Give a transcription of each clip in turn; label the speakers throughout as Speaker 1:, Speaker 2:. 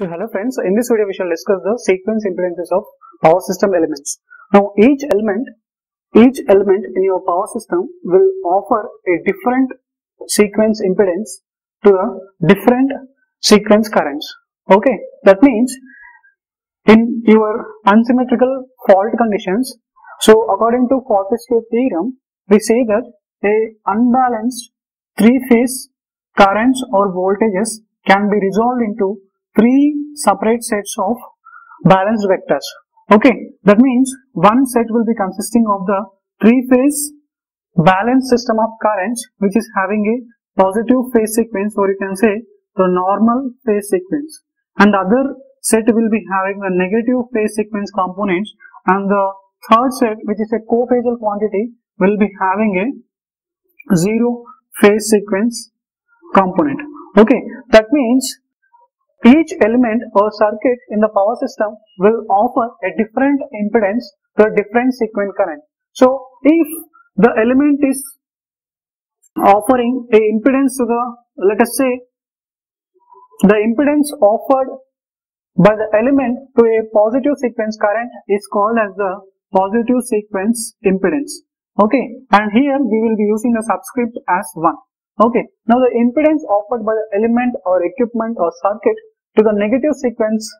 Speaker 1: So hello friends, in this video we shall discuss the sequence impedances of power system elements. Now each element, each element in your power system will offer a different sequence impedance to a different sequence currents. Okay, that means in your unsymmetrical fault conditions, so according to Fortescue theorem, we say that a unbalanced three-phase currents or voltages can be resolved into three separate sets of balanced vectors. Okay, that means one set will be consisting of the three-phase balanced system of currents which is having a positive phase sequence or you can say the normal phase sequence and the other set will be having the negative phase sequence components and the third set which is a cophasal quantity will be having a zero phase sequence component. Okay, that means each element or circuit in the power system will offer a different impedance to a different sequence current. So, if the element is offering a impedance to the, let us say, the impedance offered by the element to a positive sequence current is called as the positive sequence impedance. Okay, and here we will be using a subscript as 1. Okay, now the impedance offered by the element or equipment or circuit to the negative sequence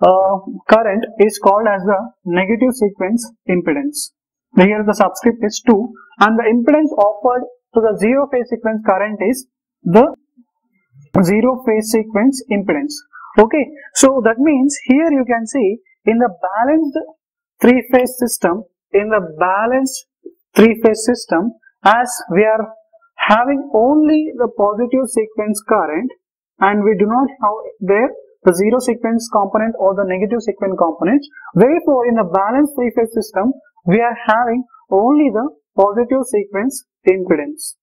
Speaker 1: uh, current is called as the negative sequence impedance. Here the subscript is 2 and the impedance offered to the zero phase sequence current is the zero phase sequence impedance. Okay, so that means here you can see in the balanced three phase system, in the balanced three phase system, as we are having only the positive sequence current and we do not have there the zero sequence component or the negative sequence component. Therefore, in the balanced three phase system, we are having only the positive sequence impedance.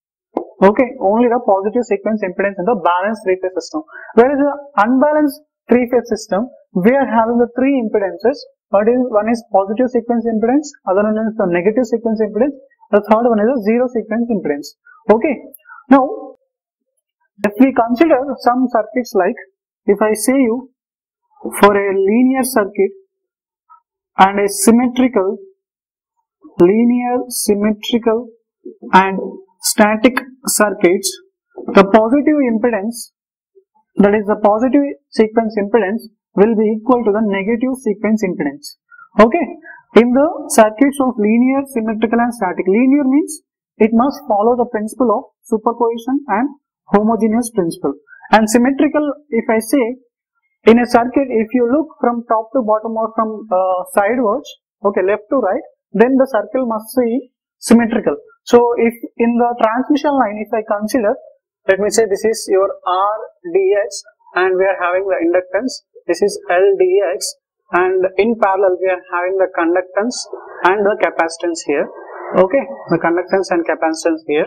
Speaker 1: Okay, only the positive sequence impedance in the balanced three phase system. Whereas in the unbalanced three phase system, we are having the three impedances. What is one is positive sequence impedance, other one is the negative sequence impedance, the third one is the zero sequence impedance. Okay, now if we consider some circuits like if I say you for a linear circuit and a symmetrical, linear, symmetrical and static circuits, the positive impedance that is the positive sequence impedance will be equal to the negative sequence impedance. Okay, in the circuits of linear, symmetrical and static, linear means it must follow the principle of superposition and homogeneous principle. And symmetrical if I say in a circuit if you look from top to bottom or from uh, sidewards okay left to right then the circle must be symmetrical. So if in the transmission line if I consider let me say this is your R dx and we are having the inductance. This is L dx and in parallel we are having the conductance and the capacitance here. Okay the conductance and capacitance here.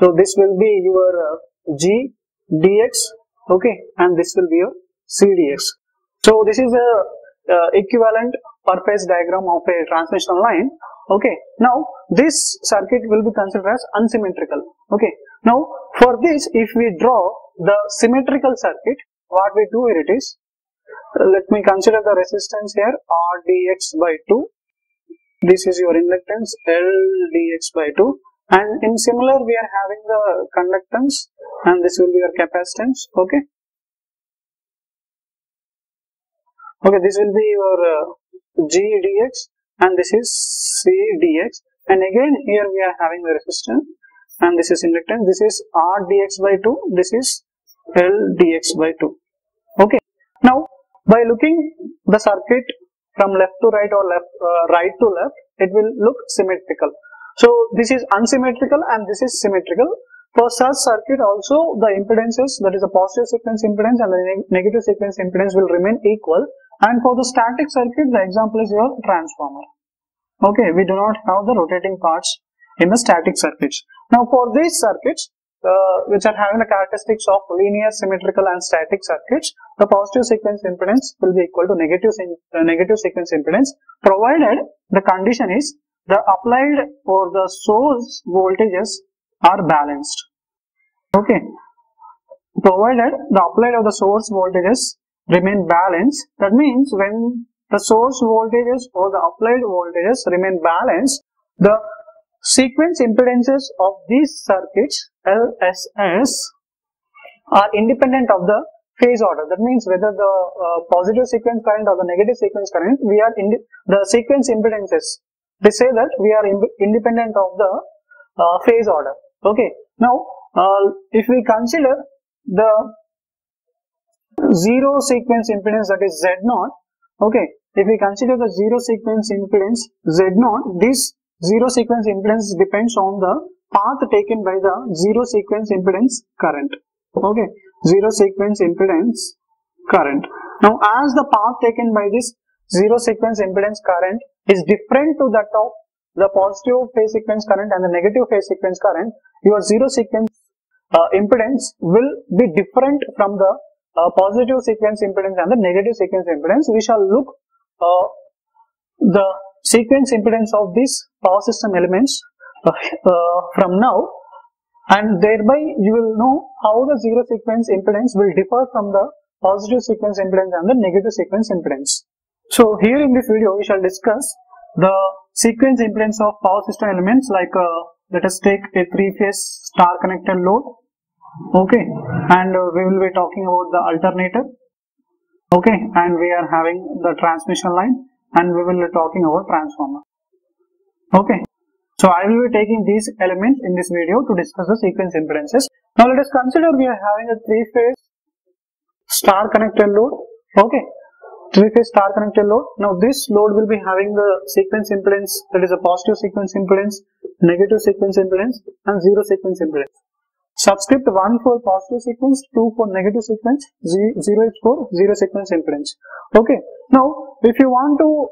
Speaker 1: So this will be your uh, G dx okay and this will be your cdx so this is a uh, equivalent phase diagram of a transmission line okay. Now this circuit will be considered as unsymmetrical okay. Now for this if we draw the symmetrical circuit what we do here it is let me consider the resistance here r dx by 2 this is your inductance l dx by 2 and in similar we are having the conductance and this will be your capacitance okay? Okay this will be your uh, g dx and this is c dx. And again here we are having the resistance and this is inductance. This is r dx by 2 this is l dx by 2 okay? Now by looking the circuit from left to right or left uh, right to left it will look symmetrical so this is unsymmetrical and this is symmetrical. For such circuit also the impedances that is the positive sequence impedance and the neg negative sequence impedance will remain equal and for the static circuit the example is your transformer. Okay, we do not have the rotating parts in the static circuits. Now for these circuits uh, which are having the characteristics of linear, symmetrical and static circuits, the positive sequence impedance will be equal to negative, uh, negative sequence impedance provided the condition is the applied or the source voltages are balanced. Okay. Provided the applied of the source voltages remain balanced. That means when the source voltages or the applied voltages remain balanced, the sequence impedances of these circuits LSS are independent of the phase order. That means whether the uh, positive sequence current or the negative sequence current, we are in the sequence impedances. They say that we are independent of the uh, phase order. Okay. Now, uh, if we consider the zero sequence impedance that is Z0, okay, if we consider the zero sequence impedance Z0, this zero sequence impedance depends on the path taken by the zero sequence impedance current. Okay, zero sequence impedance current. Now, as the path taken by this zero sequence impedance current is different to that of the positive phase sequence current and the negative phase sequence current, your zero sequence uh, impedance will be different from the uh, positive sequence impedance and the negative sequence impedance. We shall look uh, the sequence impedance of these power system elements uh, uh, from now and thereby you will know how the zero sequence impedance will differ from the positive sequence impedance and the negative sequence impedance. So here in this video we shall discuss the sequence impedance of power system elements like uh, let us take a three phase star connected load okay and uh, we will be talking about the alternator okay and we are having the transmission line and we will be talking about transformer okay so I will be taking these elements in this video to discuss the sequence impedances. Now let us consider we are having a three-phase star connected load. Okay, three-phase star connected load. Now this load will be having the sequence impedance that is a positive sequence impedance, negative sequence impedance and zero sequence impedance. Subscript 1 for positive sequence, 2 for negative sequence, 0 is for zero sequence impedance. Okay, now if you want to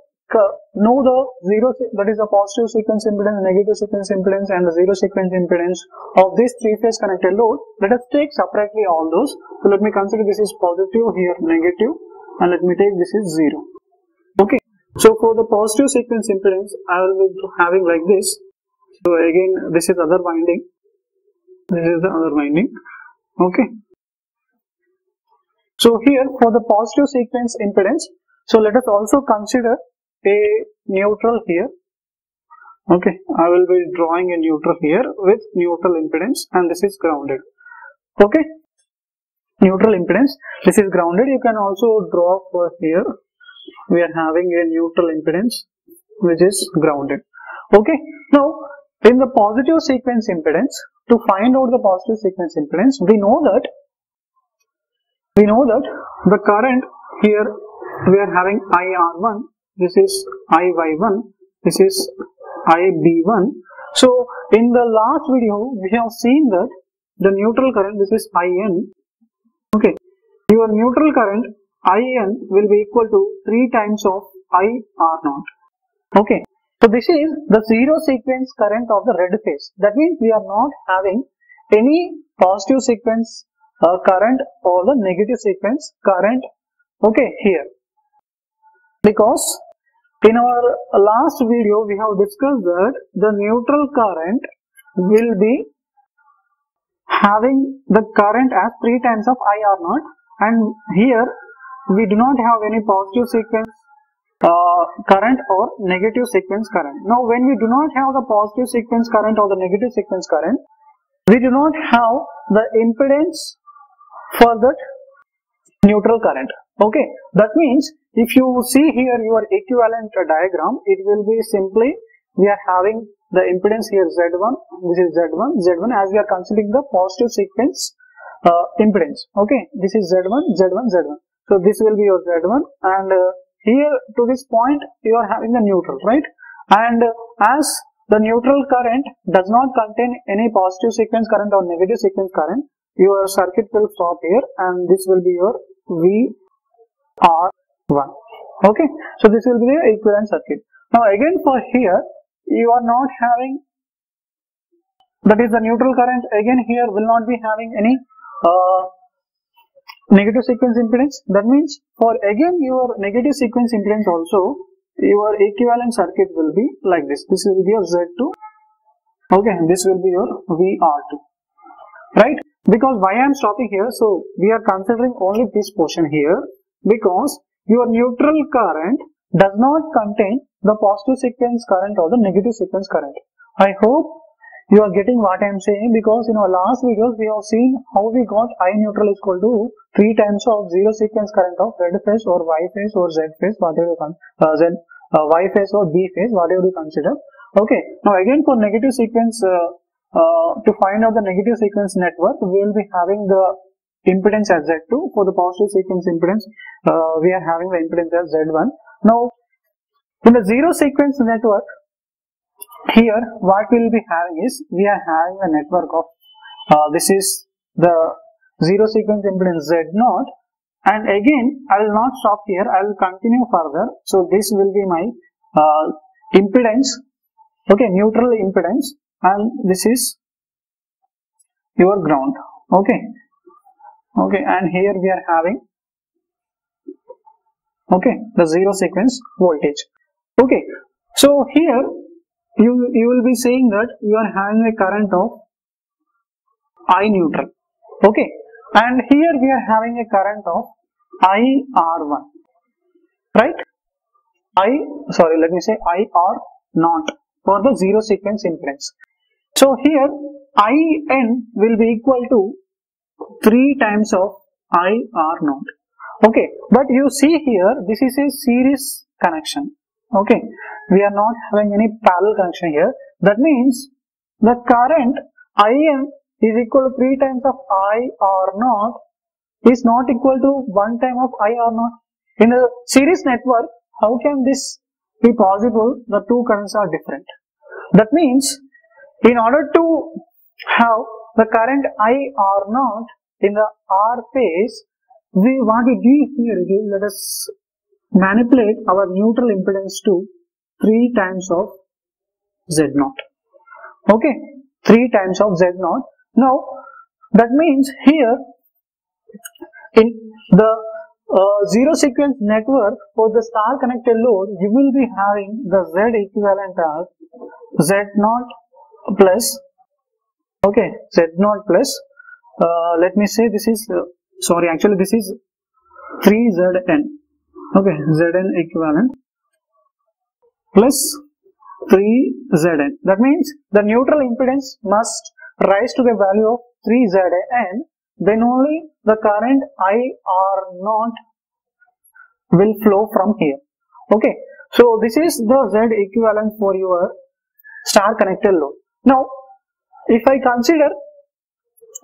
Speaker 1: know the zero that is a positive sequence impedance, negative sequence impedance and the zero sequence impedance of this three phase connected load. Let us take separately all those. So let me consider this is positive here negative and let me take this is zero. Okay. So for the positive sequence impedance I will be having like this. So again this is other winding. This is the other winding. Okay. So here for the positive sequence impedance so let us also consider a neutral here okay I will be drawing a neutral here with neutral impedance and this is grounded okay neutral impedance. This is grounded. You can also draw here. We are having a neutral impedance which is grounded. Okay. Now in the positive sequence impedance to find out the positive sequence impedance we know that we know that the current here we are having IR1 this is IY1, this is IB1. So in the last video, we have seen that the neutral current, this is IN. Okay, your neutral current IN will be equal to 3 times of IR naught. Okay, so this is the zero sequence current of the red phase. That means we are not having any positive sequence uh, current or the negative sequence current okay here because in our last video, we have discussed that the neutral current will be having the current as 3 times of IR0 and here we do not have any positive sequence uh, current or negative sequence current. Now when we do not have the positive sequence current or the negative sequence current, we do not have the impedance for that neutral current. Okay, that means if you see here your equivalent diagram, it will be simply we are having the impedance here Z1, this is Z1, Z1 as we are considering the positive sequence uh, impedance. Okay, this is Z1, Z1, Z1. So this will be your Z1 and uh, here to this point you are having the neutral, right? And uh, as the neutral current does not contain any positive sequence current or negative sequence current, your circuit will stop here and this will be your VR 1 okay so this will be the equivalent circuit now again for here you are not having that is the neutral current again here will not be having any uh, negative sequence impedance. That means for again your negative sequence impedance also your equivalent circuit will be like this. This will be your Z2 okay this will be your VR2 right? Because why I am stopping here so we are considering only this portion here because your neutral current does not contain the positive sequence current or the negative sequence current. I hope you are getting what I am saying because in our last videos we have seen how we got I neutral is equal to 3 times of zero sequence current of red phase or Y phase or Z phase whatever you can uh, uh, Y phase or B phase whatever you consider. Okay now again for negative sequence uh, uh, to find out the negative sequence network we will be having the impedance as Z2 for the positive sequence impedance uh, we are having the impedance as Z1. Now in the zero sequence network here what we will be having is we are having a network of uh, this is the zero sequence impedance Z0 and again I will not stop here. I will continue further. So this will be my uh, impedance. Okay neutral impedance. And this is your ground. Okay. Okay and here we are having okay the zero sequence voltage okay. So here you you will be saying that you are having a current of I neutral. Okay. And here we are having a current of IR1 right? I sorry let me say IR not for the zero sequence impedance so here IN will be equal to 3 times of IR naught okay. But you see here this is a series connection okay. We are not having any parallel connection here. That means the current im is equal to 3 times of i r naught is not equal to 1 time of i r naught. In a series network how can this be possible? The two currents are different. That means in order to have the current i r naught in the r phase we want to do here. Let us manipulate our neutral impedance to 3 times of Z0. Okay, 3 times of Z0. Now, that means here in the uh, zero sequence network for the star connected load, you will be having the Z equivalent as Z0 plus, okay, Z0 plus, uh, let me say this is, uh, sorry, actually this is 3Zn okay Zn equivalent plus 3Zn that means the neutral impedance must rise to the value of 3Zn then only the current IR naught will flow from here. Okay so this is the Z equivalent for your star connected load. Now if I consider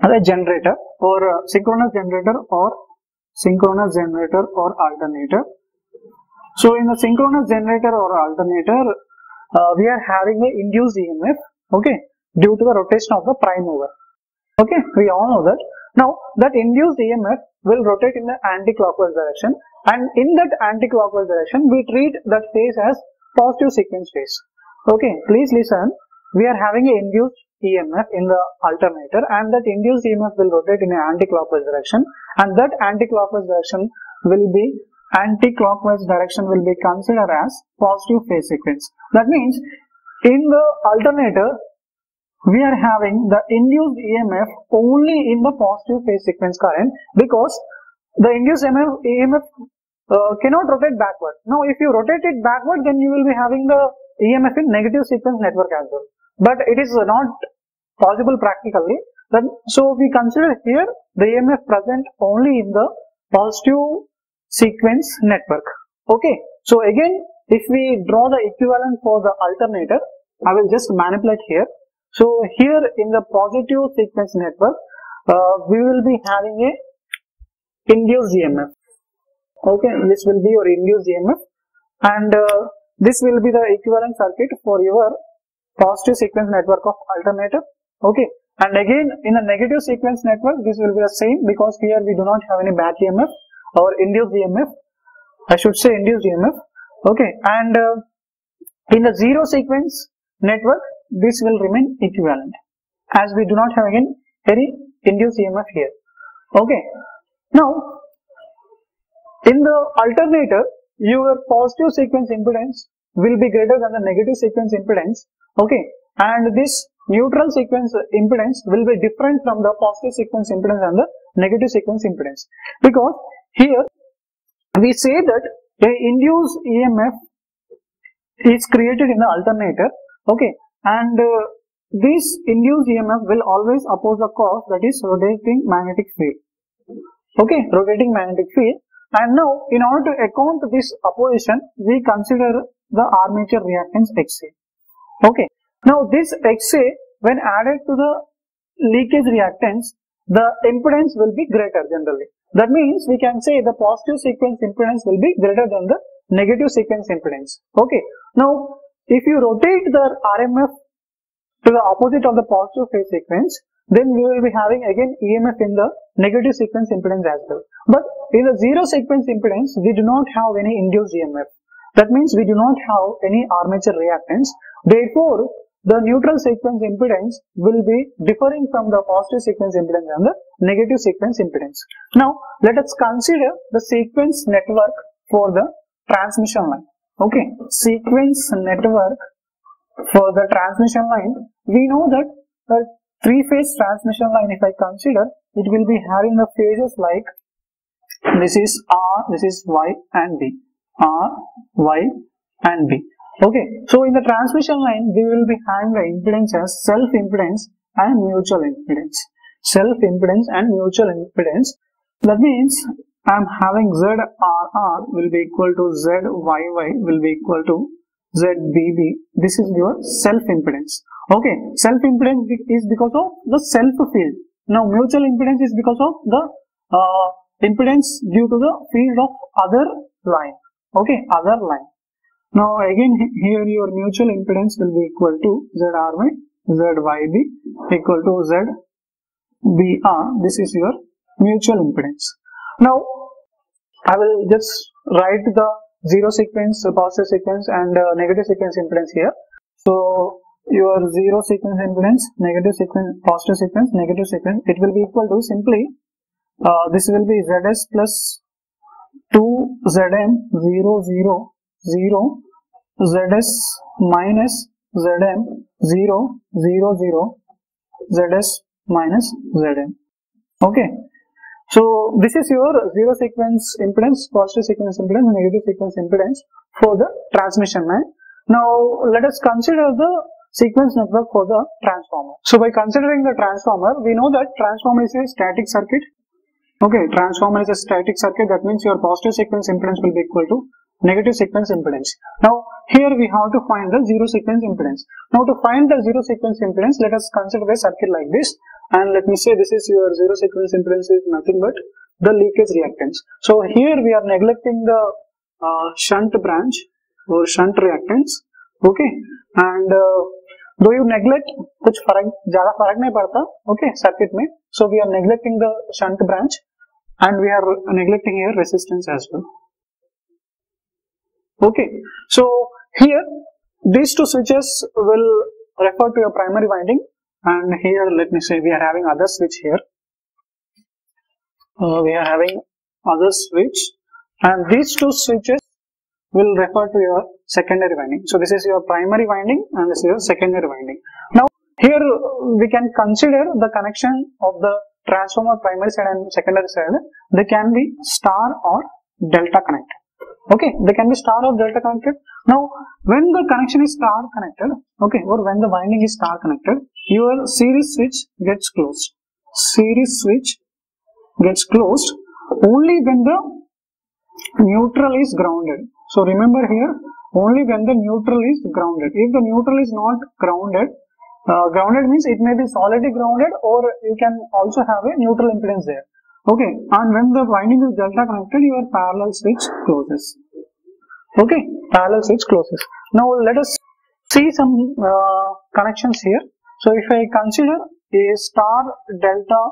Speaker 1: a generator or a synchronous generator or synchronous generator or alternator. So in the synchronous generator or alternator, uh, we are having a induced EMF, okay, due to the rotation of the prime mover. Okay, we all know that. Now that induced EMF will rotate in the anti-clockwise direction and in that anti-clockwise direction we treat that phase as positive sequence phase. Okay, please listen. We are having an induced EMF in the alternator and that induced EMF will rotate in an anti-clockwise direction and that anti-clockwise direction will be anti-clockwise direction will be considered as positive phase sequence. That means in the alternator we are having the induced EMF only in the positive phase sequence current because the induced EMF, EMF uh, cannot rotate backward. Now if you rotate it backward then you will be having the EMF in negative sequence network as well but it is not possible practically then so we consider here the EMF present only in the positive sequence network. Okay. So again if we draw the equivalent for the alternator I will just manipulate here. So here in the positive sequence network uh, we will be having a induced EMF okay. This will be your induced EMF and uh, this will be the equivalent circuit for your positive sequence network of alternator okay. And again in a negative sequence network this will be the same because here we do not have any back EMF or induced EMF. I should say induced EMF. Okay. And uh, in the zero sequence network this will remain equivalent as we do not have again any induced EMF here. Okay. Now in the alternator your positive sequence impedance will be greater than the negative sequence impedance. Okay. And this neutral sequence impedance will be different from the positive sequence impedance and the negative sequence impedance. Because here we say that a induced EMF is created in the alternator okay? And uh, this induced EMF will always oppose the cause that is rotating magnetic field okay? Rotating magnetic field. And now in order to account this opposition we consider the armature reactance XA okay now this XA when added to the leakage reactance the impedance will be greater generally that means we can say the positive sequence impedance will be greater than the negative sequence impedance. Okay. Now, if you rotate the RMF to the opposite of the positive phase sequence, then we will be having again EMF in the negative sequence impedance as well. But in the zero sequence impedance, we do not have any induced EMF. That means we do not have any armature reactance. Therefore, the neutral sequence impedance will be differing from the positive sequence impedance and the negative sequence impedance. Now, let us consider the sequence network for the transmission line. Okay, sequence network for the transmission line, we know that a three-phase transmission line, if I consider, it will be having the phases like this is R, this is Y and B. R, Y and B. Okay, so in the transmission line, we will be having the impedance as self-impedance and mutual impedance. Self-impedance and mutual impedance. That means I am having ZRR will be equal to ZYY will be equal to ZBB. This is your self-impedance. Okay, self-impedance is because of the self-field. Now, mutual impedance is because of the uh, impedance due to the field of other line. Okay, other line. Now again here your mutual impedance will be equal to ZRY, ZYB equal to ZBR. This is your mutual impedance. Now I will just write the zero sequence, positive sequence and uh, negative sequence impedance here. So your zero sequence impedance, negative sequence, positive sequence, negative sequence, it will be equal to simply uh, this will be Zs plus 2 Zm 0 0 0 Zs minus Zm 0 0 0 Zs minus Zm. Okay. So this is your zero sequence impedance, positive sequence impedance, negative sequence impedance for the transmission line. Now let us consider the sequence network for the transformer. So by considering the transformer, we know that transformer is a static circuit. Okay, transformer is a static circuit. That means your positive sequence impedance will be equal to negative sequence impedance. Now here we have to find the zero sequence impedance. Now to find the zero sequence impedance, let us consider a circuit like this and let me say this is your zero sequence impedance is nothing but the leakage reactance. So here we are neglecting the uh, shunt branch or shunt reactance okay and uh, though you neglect कुछ फर्क ज़्यादा फर्क नहीं पड़ता okay circuit में so we are neglecting the shunt branch and we are neglecting here resistance as well Okay, so here these two switches will refer to your primary winding and here let me say we are having other switch here. Uh, we are having other switch and these two switches will refer to your secondary winding. So this is your primary winding and this is your secondary winding. Now here we can consider the connection of the transformer primary side and secondary side. They can be star or delta connected okay they can be star or delta connected. Now when the connection is star connected okay or when the winding is star connected your series switch gets closed. Series switch gets closed only when the neutral is grounded. So remember here only when the neutral is grounded. If the neutral is not grounded uh, grounded means it may be solidly grounded or you can also have a neutral impedance there Okay, and when the winding is delta connected, your parallel switch closes. Okay, parallel switch closes. Now let us see some uh, connections here. So if I consider a star delta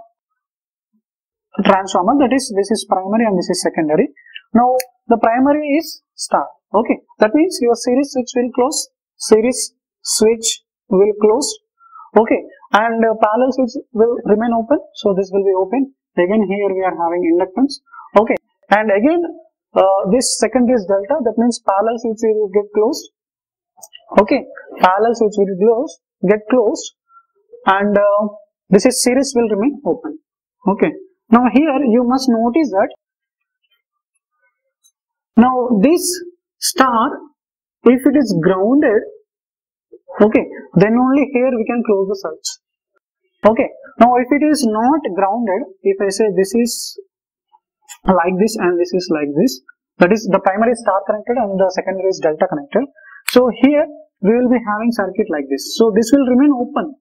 Speaker 1: transformer, that is this is primary and this is secondary. Now the primary is star. Okay, that means your series switch will close, series switch will close. Okay, and uh, parallel switch will remain open. So this will be open again here we are having inductance. Okay. And again uh, this second is delta. That means parallel switch will get closed. Okay. Parallel switch will close get closed. And uh, this is series will remain open. Okay. Now here you must notice that now this star if it is grounded okay then only here we can close the search okay. Now if it is not grounded if i say this is like this and this is like this that is the primary star connected and the secondary is delta connected. So here we will be having circuit like this. So this will remain open.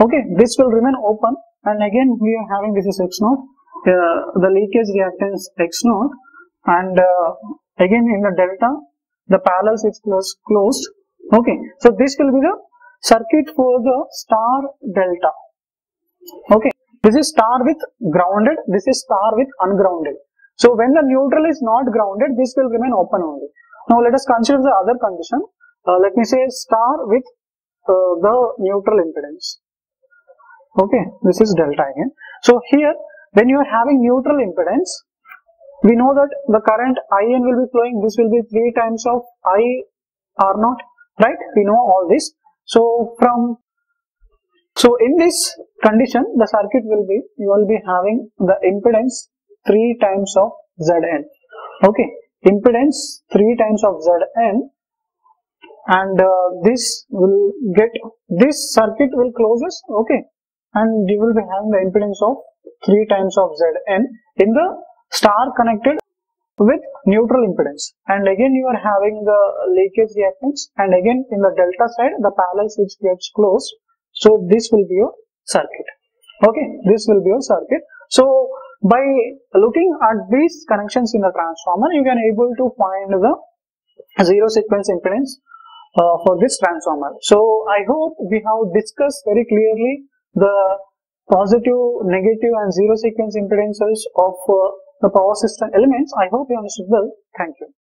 Speaker 1: Okay. This will remain open. And again we are having this is x naught. Uh, the leakage reactance x naught. And uh, again in the delta the parallel is closed. Okay. So this will be the circuit for the star delta okay. This is star with grounded. This is star with ungrounded. So when the neutral is not grounded this will remain open only. Now let us consider the other condition. Uh, let me say star with uh, the neutral impedance. Okay. This is delta again. So here when you are having neutral impedance we know that the current in will be flowing. This will be 3 times of i r naught right? We know all this. So from so in this condition the circuit will be you will be having the impedance 3 times of zn. Okay impedance 3 times of zn and uh, this will get this circuit will closes okay and you will be having the impedance of 3 times of Zn in the star connected with neutral impedance. And again you are having the leakage reactance and again in the delta side the parallel switch gets closed so this will be your circuit okay this will be your circuit so by looking at these connections in the transformer you can able to find the zero sequence impedance uh, for this transformer so i hope we have discussed very clearly the positive, negative and zero sequence impedances of uh, the power system elements. I hope you understood well. Thank you.